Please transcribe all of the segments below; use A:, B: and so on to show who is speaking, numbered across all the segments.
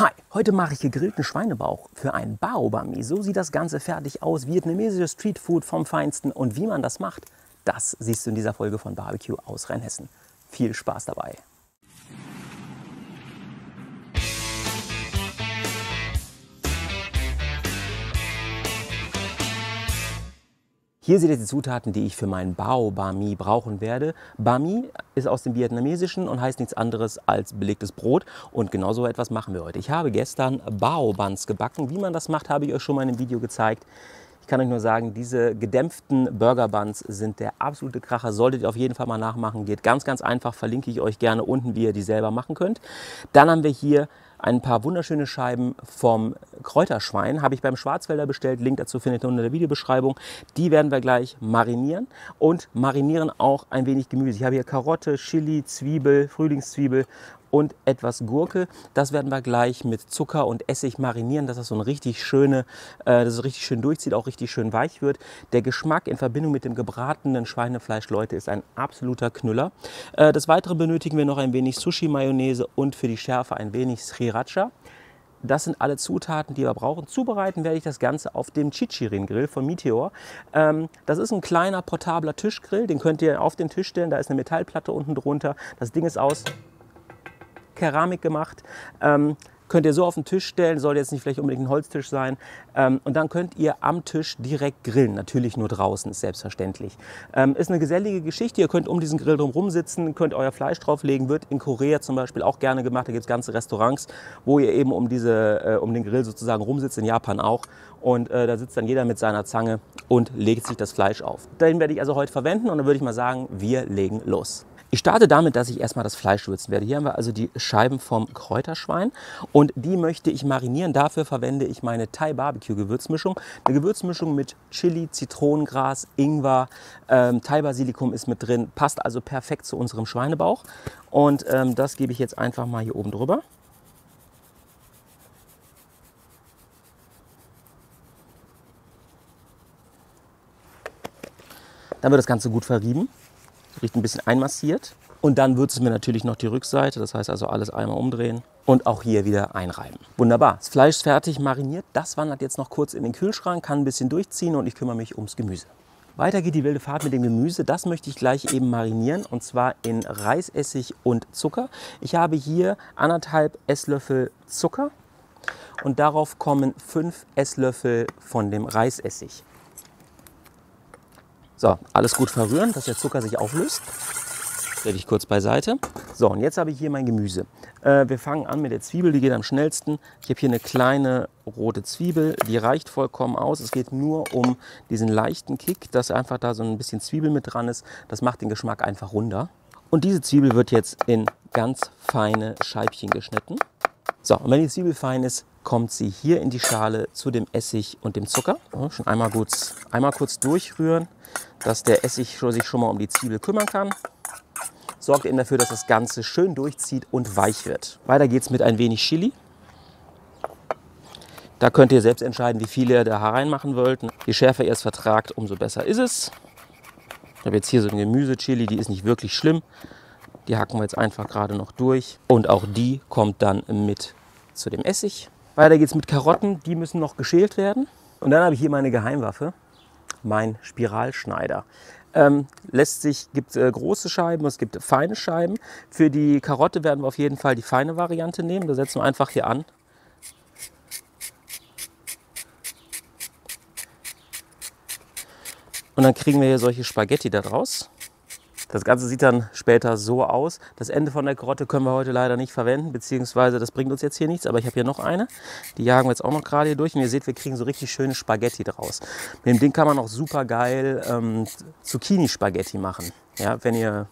A: Hi, heute mache ich gegrillten Schweinebauch für ein Baobami. So sieht das Ganze fertig aus. Vietnamesisches Streetfood vom Feinsten. Und wie man das macht, das siehst du in dieser Folge von Barbecue aus Rheinhessen. Viel Spaß dabei. Hier seht ihr die Zutaten, die ich für mein Bao Bami brauchen werde. Bami ist aus dem Vietnamesischen und heißt nichts anderes als belegtes Brot. Und genau so etwas machen wir heute. Ich habe gestern Bao Buns gebacken. Wie man das macht, habe ich euch schon mal in einem Video gezeigt. Ich kann euch nur sagen, diese gedämpften Burger Buns sind der absolute Kracher. Solltet ihr auf jeden Fall mal nachmachen. Geht ganz, ganz einfach. Verlinke ich euch gerne unten, wie ihr die selber machen könnt. Dann haben wir hier ein paar wunderschöne Scheiben vom Kräuterschwein. Habe ich beim Schwarzwälder bestellt. Link dazu findet ihr unter der Videobeschreibung. Die werden wir gleich marinieren und marinieren auch ein wenig Gemüse. Ich habe hier Karotte, Chili, Zwiebel, Frühlingszwiebel und etwas Gurke. Das werden wir gleich mit Zucker und Essig marinieren, dass das so ein richtig schöne, äh, dass es richtig schön durchzieht, auch richtig schön weich wird. Der Geschmack in Verbindung mit dem gebratenen Schweinefleisch, Leute, ist ein absoluter Knüller. Äh, des Weiteren benötigen wir noch ein wenig Sushi-Mayonnaise und für die Schärfe ein wenig Sriracha. Das sind alle Zutaten, die wir brauchen. Zubereiten werde ich das Ganze auf dem Chichirin-Grill von Meteor. Ähm, das ist ein kleiner portabler Tischgrill, den könnt ihr auf den Tisch stellen. Da ist eine Metallplatte unten drunter. Das Ding ist aus Keramik gemacht. Ähm, könnt ihr so auf den Tisch stellen, soll jetzt nicht vielleicht unbedingt ein Holztisch sein. Ähm, und dann könnt ihr am Tisch direkt grillen. Natürlich nur draußen, ist selbstverständlich. Ähm, ist eine gesellige Geschichte. Ihr könnt um diesen Grill drum sitzen, könnt euer Fleisch drauflegen. Wird in Korea zum Beispiel auch gerne gemacht. Da gibt es ganze Restaurants, wo ihr eben um, diese, äh, um den Grill sozusagen rumsitzt. In Japan auch. Und äh, da sitzt dann jeder mit seiner Zange und legt sich das Fleisch auf. Den werde ich also heute verwenden und dann würde ich mal sagen, wir legen los. Ich starte damit, dass ich erstmal das Fleisch würzen werde. Hier haben wir also die Scheiben vom Kräuterschwein und die möchte ich marinieren. Dafür verwende ich meine Thai Barbecue Gewürzmischung. Eine Gewürzmischung mit Chili, Zitronengras, Ingwer, ähm, Thai Basilikum ist mit drin. Passt also perfekt zu unserem Schweinebauch. Und ähm, das gebe ich jetzt einfach mal hier oben drüber. Dann wird das Ganze gut verrieben riecht ein bisschen einmassiert. Und dann würzen wir natürlich noch die Rückseite, das heißt also alles einmal umdrehen und auch hier wieder einreiben. Wunderbar, das Fleisch ist fertig mariniert. Das wandert jetzt noch kurz in den Kühlschrank, kann ein bisschen durchziehen und ich kümmere mich ums Gemüse. Weiter geht die wilde Fahrt mit dem Gemüse. Das möchte ich gleich eben marinieren und zwar in Reisessig und Zucker. Ich habe hier anderthalb Esslöffel Zucker und darauf kommen fünf Esslöffel von dem Reisessig. So, alles gut verrühren, dass der Zucker sich auflöst. Stelle ich kurz beiseite. So, und jetzt habe ich hier mein Gemüse. Äh, wir fangen an mit der Zwiebel, die geht am schnellsten. Ich habe hier eine kleine rote Zwiebel, die reicht vollkommen aus. Es geht nur um diesen leichten Kick, dass einfach da so ein bisschen Zwiebel mit dran ist. Das macht den Geschmack einfach runter. Und diese Zwiebel wird jetzt in ganz feine Scheibchen geschnitten. So, und wenn die Zwiebel fein ist, kommt sie hier in die Schale zu dem Essig und dem Zucker. Ja, schon einmal kurz, einmal kurz durchrühren dass der Essig sich schon mal um die Zwiebel kümmern kann. Sorgt eben dafür, dass das Ganze schön durchzieht und weich wird. Weiter geht es mit ein wenig Chili. Da könnt ihr selbst entscheiden, wie viel ihr da reinmachen wollt. Je schärfer ihr es vertragt, umso besser ist es. Ich habe jetzt hier so eine Gemüsechili, die ist nicht wirklich schlimm. Die hacken wir jetzt einfach gerade noch durch. Und auch die kommt dann mit zu dem Essig. Weiter geht es mit Karotten, die müssen noch geschält werden. Und dann habe ich hier meine Geheimwaffe mein Spiralschneider. Ähm, lässt sich, gibt äh, große Scheiben, es gibt feine Scheiben. Für die Karotte werden wir auf jeden Fall die feine Variante nehmen. Da setzen wir einfach hier an. Und dann kriegen wir hier solche Spaghetti daraus. Das Ganze sieht dann später so aus. Das Ende von der Karotte können wir heute leider nicht verwenden, beziehungsweise das bringt uns jetzt hier nichts. Aber ich habe hier noch eine. Die jagen wir jetzt auch noch gerade hier durch. Und ihr seht, wir kriegen so richtig schöne Spaghetti draus. Mit dem Ding kann man auch super geil ähm, Zucchini-Spaghetti machen. Ja, wenn ihr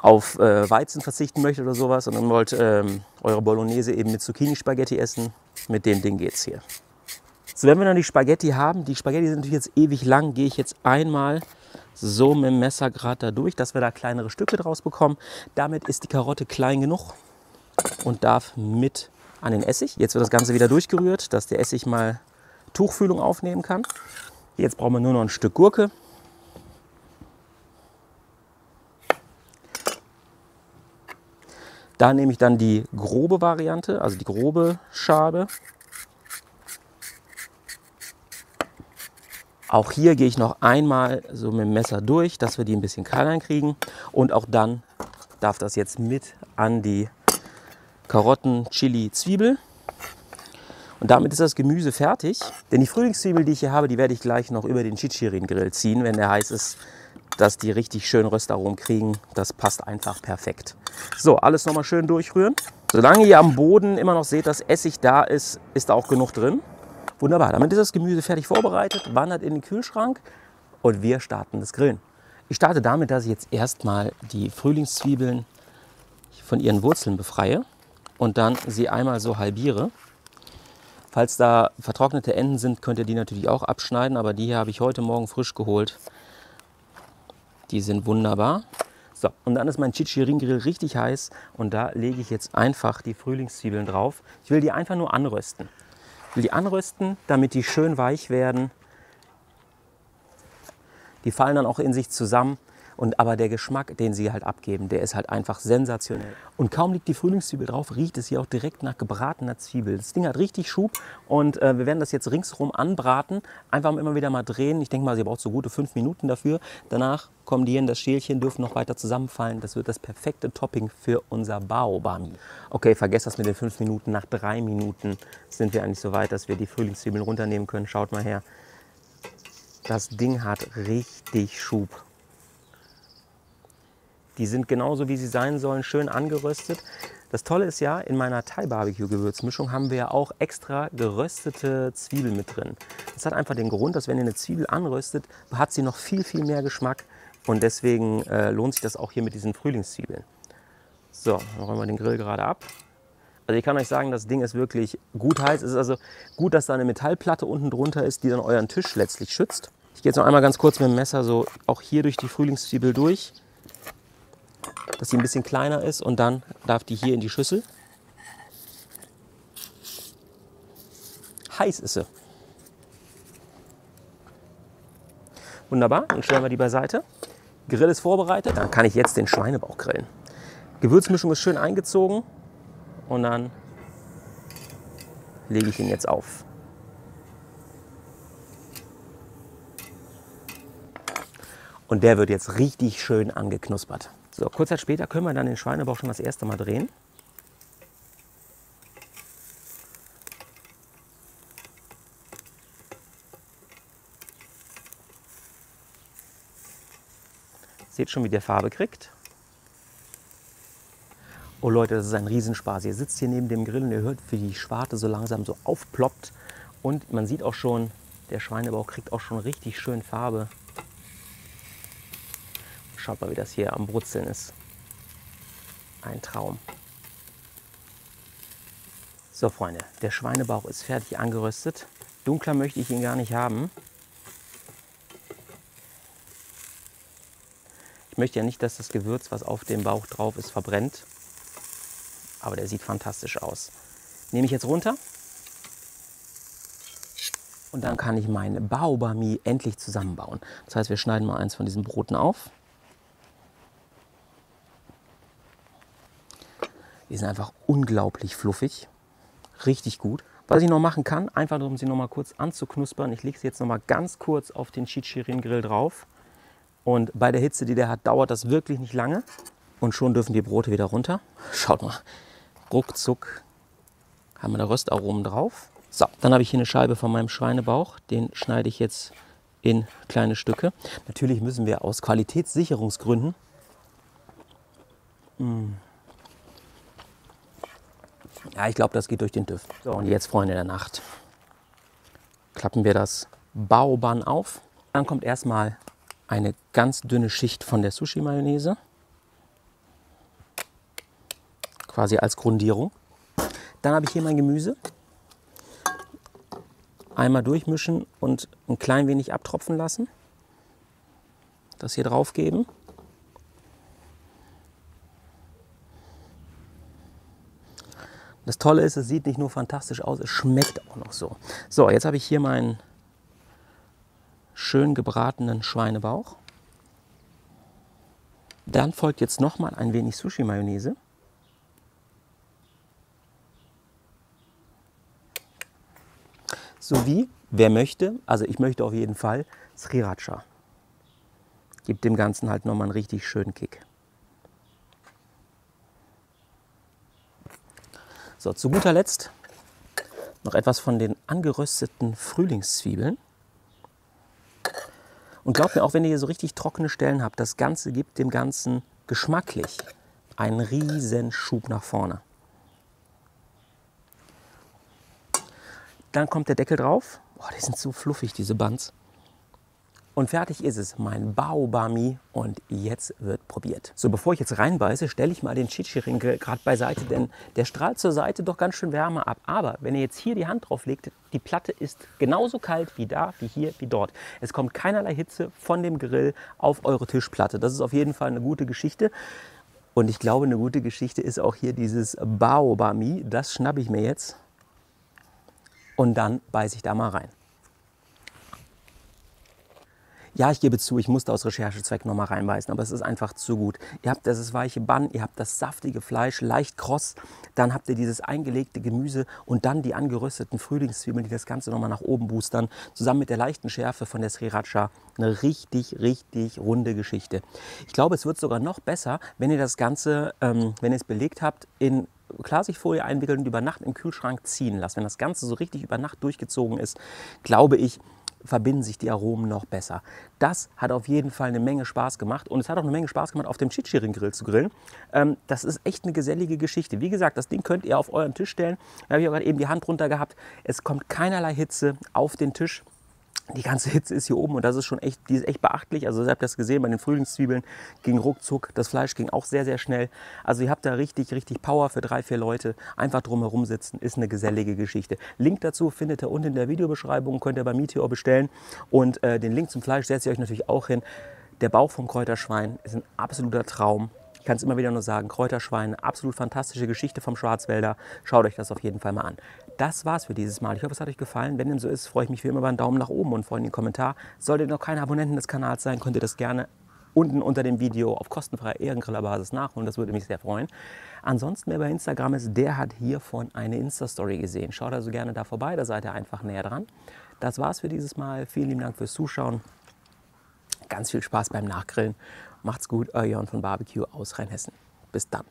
A: auf äh, Weizen verzichten möchtet oder sowas und dann wollt ähm, eure Bolognese eben mit Zucchini-Spaghetti essen, mit dem Ding geht es hier. So, wenn wir dann die Spaghetti haben, die Spaghetti sind natürlich jetzt ewig lang, gehe ich jetzt einmal so mit dem Messer gerade da durch, dass wir da kleinere Stücke draus bekommen. Damit ist die Karotte klein genug und darf mit an den Essig. Jetzt wird das Ganze wieder durchgerührt, dass der Essig mal Tuchfühlung aufnehmen kann. Jetzt brauchen wir nur noch ein Stück Gurke. Da nehme ich dann die grobe Variante, also die grobe Schabe. Auch hier gehe ich noch einmal so mit dem Messer durch, dass wir die ein bisschen kleiner kriegen. Und auch dann darf das jetzt mit an die Karotten, Chili, Zwiebel. Und damit ist das Gemüse fertig. Denn die Frühlingszwiebel, die ich hier habe, die werde ich gleich noch über den Chichirin-Grill ziehen, wenn der heiß ist, dass die richtig schön Röstaromen kriegen. Das passt einfach perfekt. So, alles nochmal schön durchrühren. Solange ihr am Boden immer noch seht, dass Essig da ist, ist da auch genug drin. Wunderbar, damit ist das Gemüse fertig vorbereitet, wandert in den Kühlschrank und wir starten das Grillen. Ich starte damit, dass ich jetzt erstmal die Frühlingszwiebeln von ihren Wurzeln befreie und dann sie einmal so halbiere. Falls da vertrocknete Enden sind, könnt ihr die natürlich auch abschneiden, aber die hier habe ich heute Morgen frisch geholt. Die sind wunderbar. So, und dann ist mein Chichirin-Grill richtig heiß und da lege ich jetzt einfach die Frühlingszwiebeln drauf. Ich will die einfach nur anrösten will die anrösten, damit die schön weich werden. Die fallen dann auch in sich zusammen. Und aber der Geschmack, den sie halt abgeben, der ist halt einfach sensationell. Und kaum liegt die Frühlingszwiebel drauf, riecht es hier auch direkt nach gebratener Zwiebel. Das Ding hat richtig Schub und äh, wir werden das jetzt ringsherum anbraten. Einfach immer wieder mal drehen. Ich denke mal, sie braucht so gute fünf Minuten dafür. Danach kommen die in das Schälchen, dürfen noch weiter zusammenfallen. Das wird das perfekte Topping für unser Baobami. Okay, vergesst das mit den fünf Minuten. Nach drei Minuten sind wir eigentlich so weit, dass wir die Frühlingszwiebeln runternehmen können. Schaut mal her. Das Ding hat richtig Schub. Die sind genauso wie sie sein sollen, schön angeröstet. Das Tolle ist ja, in meiner Thai-Barbecue-Gewürzmischung haben wir ja auch extra geröstete Zwiebeln mit drin. Das hat einfach den Grund, dass wenn ihr eine Zwiebel anröstet, hat sie noch viel, viel mehr Geschmack. Und deswegen äh, lohnt sich das auch hier mit diesen Frühlingszwiebeln. So, dann räumen wir den Grill gerade ab. Also ich kann euch sagen, das Ding ist wirklich gut heiß. Es ist also gut, dass da eine Metallplatte unten drunter ist, die dann euren Tisch letztlich schützt. Ich gehe jetzt noch einmal ganz kurz mit dem Messer so auch hier durch die Frühlingszwiebel durch dass sie ein bisschen kleiner ist und dann darf die hier in die Schüssel. Heiß ist sie. Wunderbar, dann stellen wir die beiseite. Grill ist vorbereitet, dann kann ich jetzt den Schweinebauch grillen. Gewürzmischung ist schön eingezogen und dann lege ich ihn jetzt auf. Und der wird jetzt richtig schön angeknuspert. So, kurz Zeit später können wir dann den Schweinebauch schon das erste Mal drehen. Seht schon, wie der Farbe kriegt. Oh Leute, das ist ein Riesenspaß. Ihr sitzt hier neben dem Grill und ihr hört, wie die Schwarte so langsam so aufploppt. Und man sieht auch schon, der Schweinebauch kriegt auch schon richtig schön Farbe. Schaut mal, wie das hier am Brutzeln ist. Ein Traum. So, Freunde, der Schweinebauch ist fertig angeröstet. Dunkler möchte ich ihn gar nicht haben. Ich möchte ja nicht, dass das Gewürz, was auf dem Bauch drauf ist, verbrennt. Aber der sieht fantastisch aus. Nehme ich jetzt runter. Und dann kann ich mein Baobami endlich zusammenbauen. Das heißt, wir schneiden mal eins von diesen Broten auf. Die sind einfach unglaublich fluffig. Richtig gut. Was ich noch machen kann, einfach um sie noch mal kurz anzuknuspern. Ich lege sie jetzt noch mal ganz kurz auf den Chichirin Grill drauf. Und bei der Hitze, die der hat, dauert das wirklich nicht lange. Und schon dürfen die Brote wieder runter. Schaut mal, ruckzuck haben wir da Röstaromen drauf. So, dann habe ich hier eine Scheibe von meinem Schweinebauch. Den schneide ich jetzt in kleine Stücke. Natürlich müssen wir aus Qualitätssicherungsgründen mh, mm, ja, ich glaube, das geht durch den TÜV. So, und jetzt, Freunde der Nacht, klappen wir das Baoban auf. Dann kommt erstmal eine ganz dünne Schicht von der Sushi-Mayonnaise. Quasi als Grundierung. Dann habe ich hier mein Gemüse. Einmal durchmischen und ein klein wenig abtropfen lassen. Das hier drauf geben. Das Tolle ist, es sieht nicht nur fantastisch aus, es schmeckt auch noch so. So, jetzt habe ich hier meinen schön gebratenen Schweinebauch. Dann folgt jetzt nochmal ein wenig Sushi-Mayonnaise. Sowie, wer möchte, also ich möchte auf jeden Fall, Sriracha. Gibt dem Ganzen halt nochmal einen richtig schönen Kick. So, zu guter Letzt noch etwas von den angerösteten Frühlingszwiebeln. Und glaubt mir, auch wenn ihr hier so richtig trockene Stellen habt, das Ganze gibt dem Ganzen geschmacklich einen riesen Schub nach vorne. Dann kommt der Deckel drauf. Boah, die sind so fluffig, diese Buns. Und fertig ist es, mein Baobami und jetzt wird probiert. So, bevor ich jetzt reinbeiße, stelle ich mal den Chichiring gerade beiseite, denn der strahlt zur Seite doch ganz schön Wärme ab. Aber wenn ihr jetzt hier die Hand drauf legt, die Platte ist genauso kalt wie da, wie hier, wie dort. Es kommt keinerlei Hitze von dem Grill auf eure Tischplatte. Das ist auf jeden Fall eine gute Geschichte. Und ich glaube, eine gute Geschichte ist auch hier dieses Baobami. Das schnappe ich mir jetzt und dann beiße ich da mal rein. Ja, ich gebe zu, ich musste aus Recherchezwecken nochmal reinbeißen, aber es ist einfach zu gut. Ihr habt das weiche Bann, ihr habt das saftige Fleisch, leicht kross, dann habt ihr dieses eingelegte Gemüse und dann die angerösteten Frühlingszwiebeln, die das Ganze nochmal nach oben boostern, zusammen mit der leichten Schärfe von der Sriracha. Eine richtig, richtig runde Geschichte. Ich glaube, es wird sogar noch besser, wenn ihr das Ganze, ähm, wenn ihr es belegt habt, in Klarsichtfolie einwickeln und über Nacht im Kühlschrank ziehen lasst. Wenn das Ganze so richtig über Nacht durchgezogen ist, glaube ich, verbinden sich die Aromen noch besser. Das hat auf jeden Fall eine Menge Spaß gemacht und es hat auch eine Menge Spaß gemacht, auf dem Chichirin Grill zu grillen. Ähm, das ist echt eine gesellige Geschichte. Wie gesagt, das Ding könnt ihr auf euren Tisch stellen. Da habe ich gerade eben die Hand runter gehabt. Es kommt keinerlei Hitze auf den Tisch die ganze Hitze ist hier oben und das ist schon echt, die ist echt beachtlich. Also ihr habt das gesehen, bei den Frühlingszwiebeln ging ruckzuck, das Fleisch ging auch sehr, sehr schnell. Also ihr habt da richtig, richtig Power für drei, vier Leute. Einfach drumherum sitzen, ist eine gesellige Geschichte. Link dazu findet ihr unten in der Videobeschreibung, könnt ihr bei Meteor bestellen. Und äh, den Link zum Fleisch setze ich euch natürlich auch hin. Der Bauch vom Kräuterschwein ist ein absoluter Traum. Ich kann es immer wieder nur sagen, Kräuterschwein, absolut fantastische Geschichte vom Schwarzwälder. Schaut euch das auf jeden Fall mal an. Das war's für dieses Mal. Ich hoffe, es hat euch gefallen. Wenn dem so ist, freue ich mich wie immer über einen Daumen nach oben und freue mich einen Kommentar. Solltet ihr noch keine Abonnenten des Kanals sein, könnt ihr das gerne unten unter dem Video auf kostenfreier Ehrengrillerbasis nachholen. Das würde mich sehr freuen. Ansonsten, wer bei Instagram ist, der hat hiervon eine Insta-Story gesehen. Schaut also gerne da vorbei, da seid ihr einfach näher dran. Das war's für dieses Mal. Vielen lieben Dank fürs Zuschauen. Ganz viel Spaß beim Nachgrillen Macht's gut, euer Jan von Barbecue aus Rheinhessen. Bis dann.